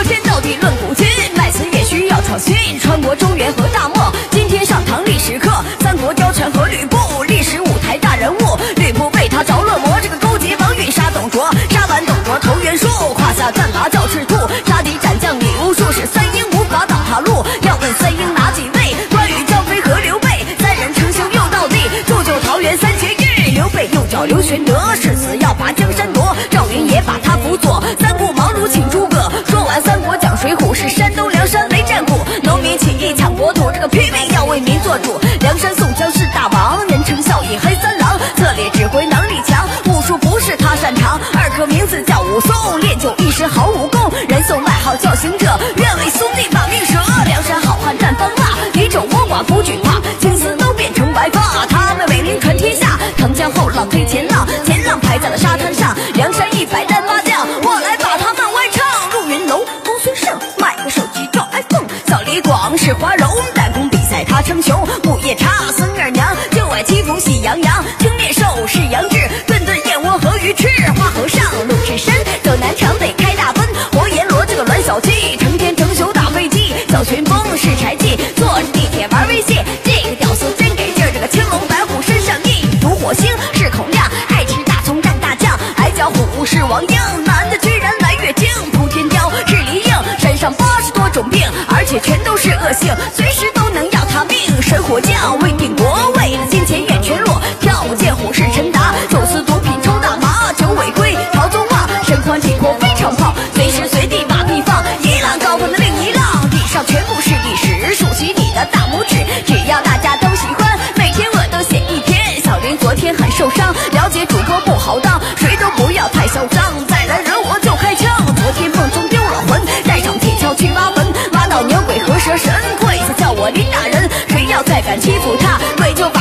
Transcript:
说天道地论古今，卖词也需要创新。穿过中原和大漠，今天上堂历史课。三国貂蝉和吕布，历史舞台大人物。吕布被他着了魔，这个勾结王允杀董卓，杀完董卓投袁术，胯下战马叫赤兔，杀敌斩将李无数，是三英无法挡他路。要问三英哪几位？关羽、张飞和刘备，三人成兄又道地，铸就桃园三结义。刘备又叫刘玄德，誓死要把江为民做主。梁山宋江是大王，人称笑饮黑三郎，策略指挥能力强，武术不是他擅长。二哥名字叫武松，练就一身好武功，人送外号叫行者，愿为兄弟把命舍。梁山好汉战方腊，敌众我寡不惧怕，青丝都变成白发，他们伟名传天下。长江后浪推前浪，前浪排在了沙滩上，梁山一百单八将，我来把他们外唱。陆云龙、公孙胜，买个手机照 iPhone，小李广是花荣，他称雄。木叶叉、孙二娘就爱欺负喜羊羊，青面兽是杨志，顿顿燕窝和鱼翅。花和尚。鲁智深，走南闯北开大奔。活阎罗这个栾小七，成天整宿打飞机。小旋风是柴进，坐着地铁玩微信。这个屌丝真给劲，这个青龙白虎身上印。毒火星是孔亮，爱吃大葱蘸大酱。矮脚虎是王英，男的居然来月经。扑天雕是李应，身上八十多种病，而且全都是恶性，随。火将为定国，为了金钱眼全裸。跳舞剑虎是陈达，走私毒品抽大麻，酒违规逃宗旺，身宽体阔非常胖，随时随地把屁放。一浪高过了另一浪，地上全部是历史，竖起你的大拇指，只要大家都喜欢，每天我都写一篇。小林昨天很受伤，了解主播不好当，谁都不要太嚣张，再来惹我就开枪。昨天梦中丢了魂，带上铁锹去挖坟，挖到牛鬼和蛇神，跪下叫我林大人，再敢欺负她跪就把